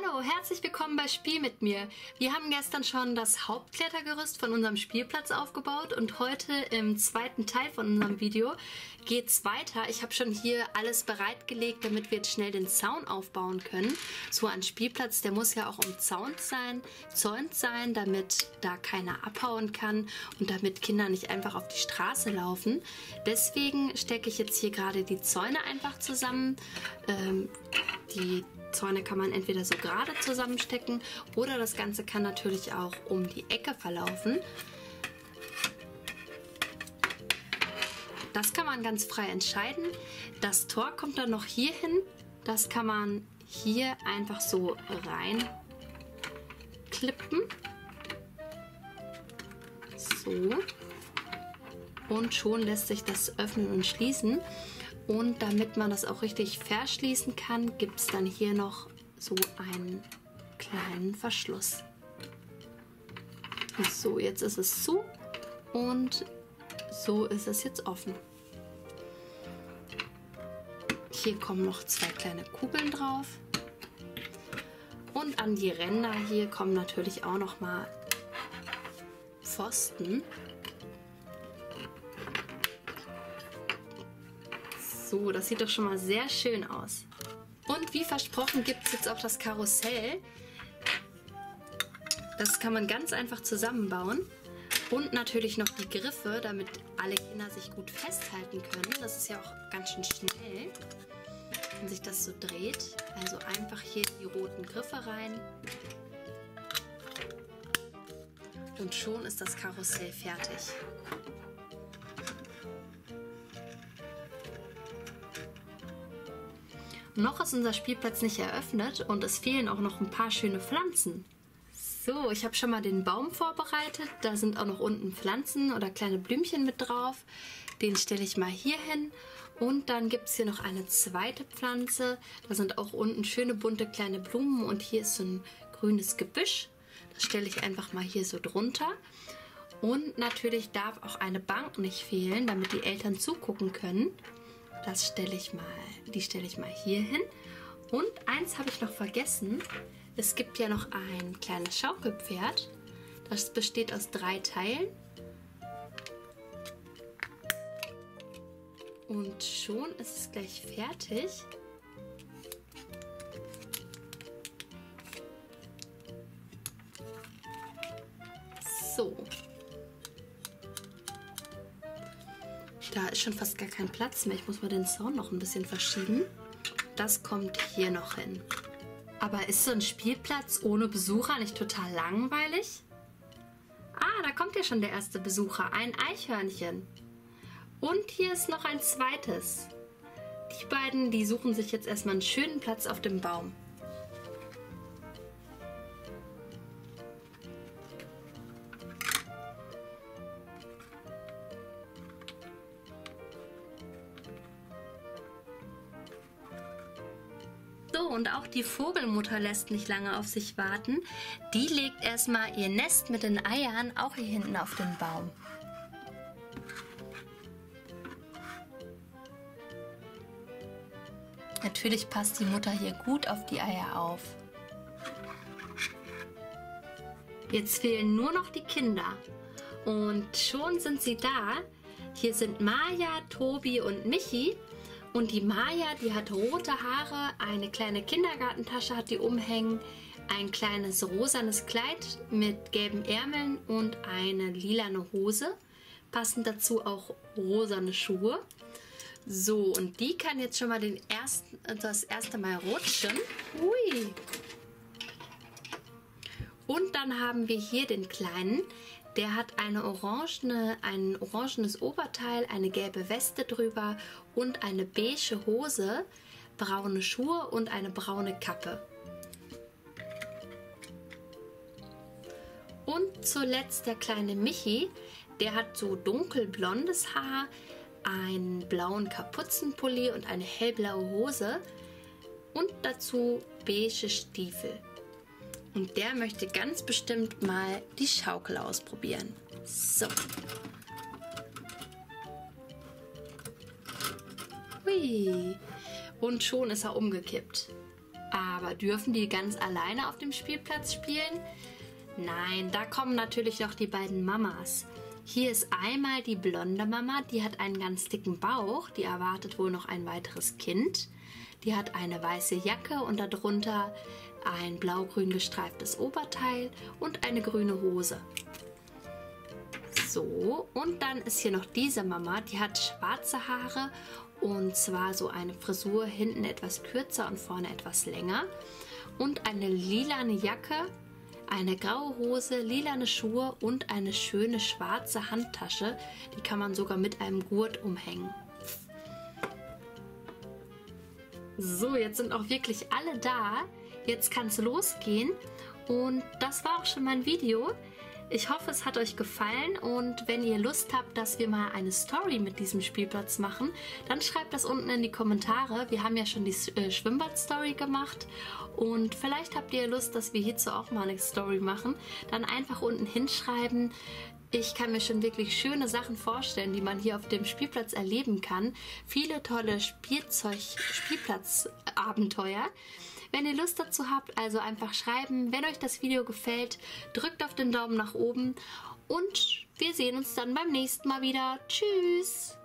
Hallo, herzlich willkommen bei Spiel mit mir. Wir haben gestern schon das Hauptklettergerüst von unserem Spielplatz aufgebaut und heute im zweiten Teil von unserem Video geht's weiter. Ich habe schon hier alles bereitgelegt, damit wir jetzt schnell den Zaun aufbauen können. So ein Spielplatz, der muss ja auch umzaunt sein, zäunt sein, damit da keiner abhauen kann und damit Kinder nicht einfach auf die Straße laufen. Deswegen stecke ich jetzt hier gerade die Zäune einfach zusammen. Ähm, die Zäune kann man entweder so gerade zusammenstecken oder das Ganze kann natürlich auch um die Ecke verlaufen. Das kann man ganz frei entscheiden. Das Tor kommt dann noch hier hin. Das kann man hier einfach so rein klippen. So. Und schon lässt sich das öffnen und schließen. Und damit man das auch richtig verschließen kann, gibt es dann hier noch so einen kleinen Verschluss. So, jetzt ist es zu und so ist es jetzt offen. Hier kommen noch zwei kleine Kugeln drauf. Und an die Ränder hier kommen natürlich auch noch mal Pfosten. So, das sieht doch schon mal sehr schön aus. Und wie versprochen gibt es jetzt auch das Karussell. Das kann man ganz einfach zusammenbauen. Und natürlich noch die Griffe, damit alle Kinder sich gut festhalten können. Das ist ja auch ganz schön schnell, wenn sich das so dreht. Also einfach hier die roten Griffe rein. Und schon ist das Karussell fertig. Noch ist unser Spielplatz nicht eröffnet und es fehlen auch noch ein paar schöne Pflanzen. So, ich habe schon mal den Baum vorbereitet. Da sind auch noch unten Pflanzen oder kleine Blümchen mit drauf. Den stelle ich mal hier hin. Und dann gibt es hier noch eine zweite Pflanze. Da sind auch unten schöne bunte kleine Blumen und hier ist so ein grünes Gebüsch. Das stelle ich einfach mal hier so drunter. Und natürlich darf auch eine Bank nicht fehlen, damit die Eltern zugucken können. Das stelle ich mal, die stelle ich mal hier hin. Und eins habe ich noch vergessen. Es gibt ja noch ein kleines Schaukelpferd. Das besteht aus drei Teilen. Und schon ist es gleich fertig. So. Da ist schon fast gar kein Platz mehr. Ich muss mal den Zaun noch ein bisschen verschieben. Das kommt hier noch hin. Aber ist so ein Spielplatz ohne Besucher nicht total langweilig? Ah, da kommt ja schon der erste Besucher. Ein Eichhörnchen. Und hier ist noch ein zweites. Die beiden, die suchen sich jetzt erstmal einen schönen Platz auf dem Baum. So, und auch die Vogelmutter lässt nicht lange auf sich warten. Die legt erstmal ihr Nest mit den Eiern auch hier hinten auf den Baum. Natürlich passt die Mutter hier gut auf die Eier auf. Jetzt fehlen nur noch die Kinder. Und schon sind sie da. Hier sind Maja, Tobi und Michi. Und die Maya, die hat rote Haare, eine kleine Kindergartentasche hat die umhängen, ein kleines rosanes Kleid mit gelben Ärmeln und eine lilane Hose. Passend dazu auch rosane Schuhe. So, und die kann jetzt schon mal den ersten, das erste Mal rutschen. Hui. Und dann haben wir hier den kleinen. Der hat eine orangene, ein orangenes Oberteil, eine gelbe Weste drüber und eine beige Hose, braune Schuhe und eine braune Kappe. Und zuletzt der kleine Michi, der hat so dunkelblondes Haar, einen blauen Kapuzenpulli und eine hellblaue Hose und dazu beige Stiefel. Und der möchte ganz bestimmt mal die Schaukel ausprobieren. So. Hui. Und schon ist er umgekippt. Aber dürfen die ganz alleine auf dem Spielplatz spielen? Nein, da kommen natürlich noch die beiden Mamas. Hier ist einmal die blonde Mama, die hat einen ganz dicken Bauch, die erwartet wohl noch ein weiteres Kind. Die hat eine weiße Jacke und darunter ein blau-grün gestreiftes Oberteil und eine grüne Hose. So, und dann ist hier noch diese Mama, die hat schwarze Haare und zwar so eine Frisur hinten etwas kürzer und vorne etwas länger und eine lilane Jacke eine graue Hose, lilane Schuhe und eine schöne schwarze Handtasche. Die kann man sogar mit einem Gurt umhängen. So, jetzt sind auch wirklich alle da. Jetzt kann es losgehen. Und das war auch schon mein Video. Ich hoffe, es hat euch gefallen und wenn ihr Lust habt, dass wir mal eine Story mit diesem Spielplatz machen, dann schreibt das unten in die Kommentare. Wir haben ja schon die äh, Schwimmbad-Story gemacht und vielleicht habt ihr Lust, dass wir hierzu auch mal eine Story machen. Dann einfach unten hinschreiben. Ich kann mir schon wirklich schöne Sachen vorstellen, die man hier auf dem Spielplatz erleben kann. Viele tolle Spielzeug-Spielplatzabenteuer. Wenn ihr Lust dazu habt, also einfach schreiben. Wenn euch das Video gefällt, drückt auf den Daumen nach oben und wir sehen uns dann beim nächsten Mal wieder. Tschüss!